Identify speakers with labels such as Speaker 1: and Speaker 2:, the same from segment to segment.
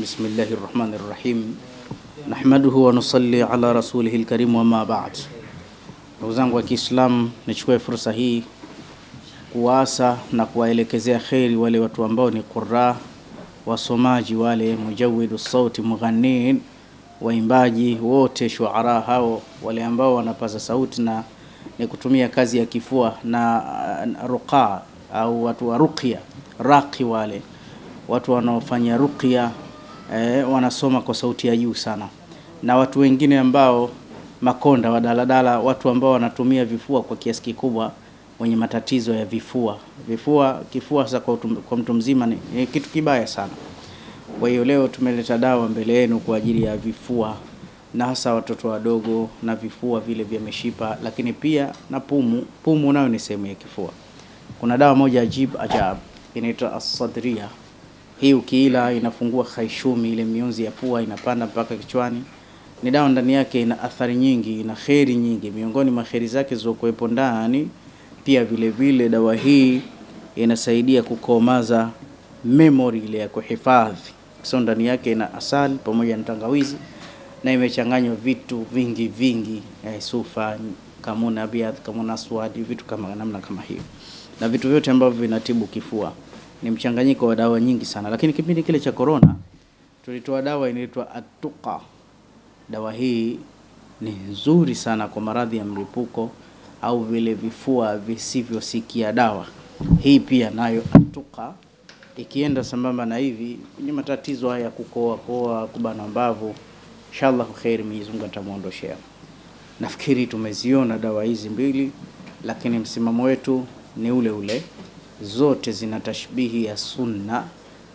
Speaker 1: بسم الله الرحمن الرحيم نحمده ونصلي على رسوله الكريم وما بعد ndugu zangu wa Kiislamu nichukue fursa hii kuwaasa na kuwaelekezea kheri wale watu ambao ni qurra wasomaji wale mujawidu sauti mughannin waimbaji wote shuara hao wale ambao wanapaza sauti na ni kutumia kazi ya kifua na uh, ruqa au watu wa ruqya raqi wale watu wanaofanya ruqya eh, wanasoma kwa sauti ya juu sana na watu wengine ambao makonda wa daladala watu ambao wanatumia vifua kwa kiasi kikubwa wenye matatizo ya vifua vifua kifua sasa kwa, kwa mtu mzima ni, ni kitu kibaya sana kwa hiyo leo tumeleta dawa mbele yenu kwa ajili ya vifua na hasa watoto wadogo na vifua vile vya mishipa, lakini pia na pumu. Pumu nayo ni sehemu ya kifua. Kuna dawa moja ajib ajab inaitwa asadria. Hii ukiila inafungua khaishumi, ile mionzi ya pua inapanda mpaka kichwani. Ni dawa ndani yake ina athari nyingi, ina kheri nyingi. Miongoni mwa kheri zake zilizokuwepo ndani, pia vile vile dawa hii inasaidia kukomaza memory ile ya kuhifadhi. So ndani yake ina asali pamoja na tangawizi na imechanganywa vitu vingi vingi eh, sufa, kamuna abiadh, kamuna swadi, vitu kama namna kama hiyo, na vitu vyote ambavyo vinatibu kifua. Ni mchanganyiko wa dawa nyingi sana, lakini kipindi kile cha corona tulitoa dawa inaitwa atuka. Dawa hii ni nzuri sana kwa maradhi ya mlipuko au vile vifua visivyosikia dawa. Hii pia nayo atuka ikienda sambamba na hivi kwenye matatizo haya ya kukoa koa, kubana mbavu, inshallah kheri, Mwenyezi Mungu. Nafikiri tumeziona dawa hizi mbili, lakini msimamo wetu ni ule ule, zote zina tashbihi ya sunna,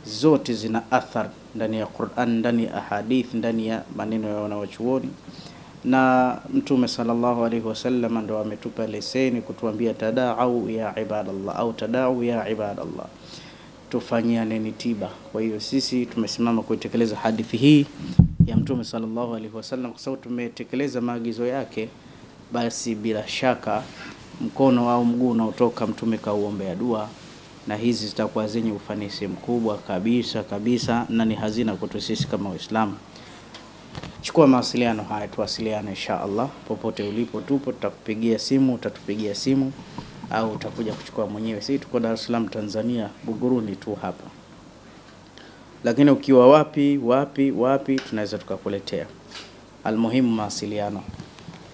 Speaker 1: zote zina athar ndani ya Qur'an, ndani ya ahadith, ndani ya maneno ya wanawachuoni na Mtume sallallahu alaihi wasallam ndo ametupa leseni kutuambia tadau ya ibadallah au tadau ya ibadallah tufanyianeni tiba. Kwa hiyo sisi tumesimama kuitekeleza hadithi hii ya Mtume sallallahu alaihi wasallam, kwa sababu tumetekeleza maagizo yake, basi bila shaka mkono au mguu unaotoka Mtume kauombea dua, na hizi zitakuwa zenye ufanisi mkubwa kabisa kabisa, na ni hazina kwetu sisi kama Waislamu. Chukua mawasiliano haya, tuwasiliane insha Allah. Popote ulipo, tupo, tutakupigia simu, utatupigia simu au utakuja kuchukua mwenyewe. Sisi tuko Dar es Salaam Tanzania, Buguruni tu hapa, lakini ukiwa wapi wapi wapi, tunaweza tukakuletea. Almuhimu mawasiliano,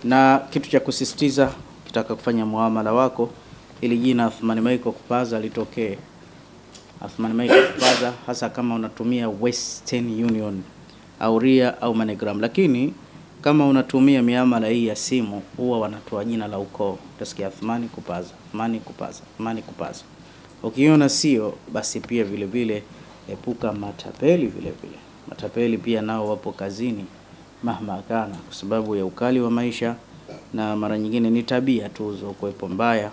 Speaker 1: na kitu cha kusisitiza, kitaka kufanya muamala wako, ili jina Athman Maiko Kupaza litokee. Athman Maiko Kupaza, hasa kama unatumia Western Union au Ria au MoneyGram, lakini kama unatumia miamala hii ya simu huwa wanatoa jina la ukoo, utasikia Athmani Kupaza, Athmani Kupaza, Athmani Kupaza. Ukiona sio, basi pia vile vile epuka matapeli. Vile vile matapeli pia nao wapo kazini mahma kana, kwa sababu ya ukali wa maisha na mara nyingine ni tabia tu zokuwepo mbaya.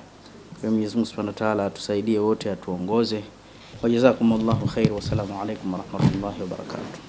Speaker 1: Kwa Mwenyezi Mungu Subhanahu wa Ta'ala atusaidie wote, atuongoze. Wajazakumullahu khair, wassalamu alaikum warahmatullahi wabarakatuh.